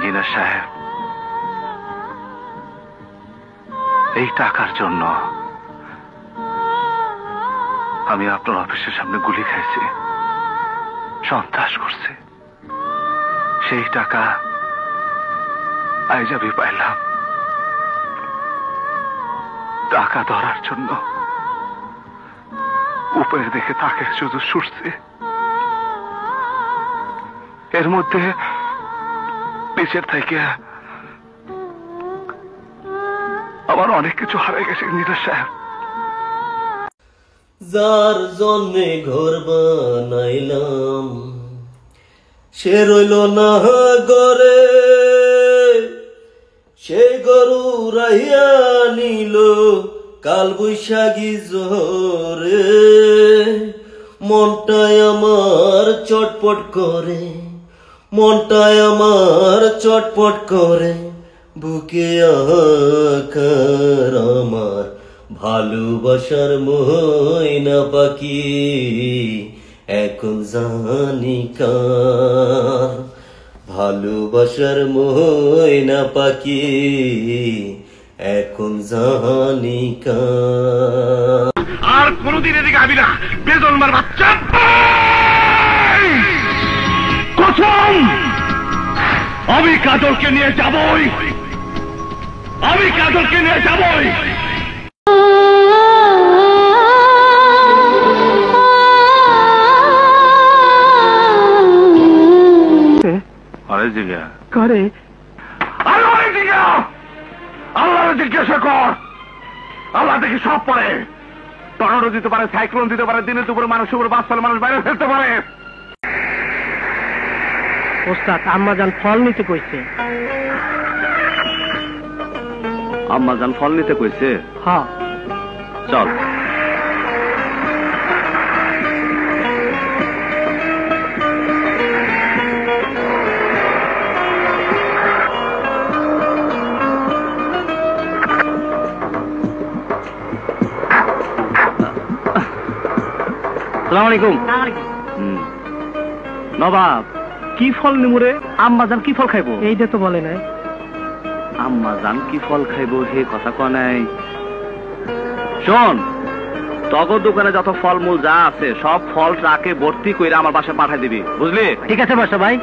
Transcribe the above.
Engineer সাহেব। এই টাকার জন্য আমি আপনার অফিসের সামনে গুলি খাইছি। সন্ত্রাস করছি। সেই টাকা আজ আমি পাইলাম। টাকা ধরার জন্য উপরে দেখে তাকে শুধু ছুটছে এর মধ্যে নিচের থেকে। আমার অনেক কিছু হারিয়ে গেছে ইঞ্জিনিয়ার সাহেব। যার জন্যে ঘর বানাইলাম, সে রইল না গরে সে গরু রাহিয়া নিল কাল বৈশাখী জোরে মনটায় আমার চটপট করে। মনটায় আমার চটপট করে, বুকে আকার আমার। ভালোবাসার ময়না পাখি, এখন জানি কার। ভালোবাসার ময়না পাখি, এখন জানি কার। আর কোনদিন এদিকে আবি না। বেদনমার বাচ্চা। আমি কাজলকে নিয়ে যাবই। আমি কাজলকে নিয়ে যাবই। আরে জিগা করে? আরে আরে জিগা আল্লাহরে জিজ্ঞাসা কর। আল্লাহ দেখি সব পড়ে। টর্নাডো দিতে পারে সাইক্লোন দিতে পারে দিনে দুপুরে মানুষ উপরে বাস মানুষ বাইরে ফেলতে পারে। ওস্তাদ আম্মাজান ফল নিতে কইছে। আম্মা জান ফল নিতে কইছে? হ্যাঁ। চল। সালাম আলাইকুম। হুম। নবাব কি ফল নিমুরে আম্মা জান কি ফল খাইবো? এইটা তো বলে নাই। আম্মা জান কি ফল খাইব হে কথা কয় নাই। শোন তগর দোকানে যত ফলমূল যা আছে সব ফল ট্রাকে ভর্তি কইরা আমার বাসায় পাঠাই দিবি। বুঝলি? ঠিক আছে বাসা ভাই।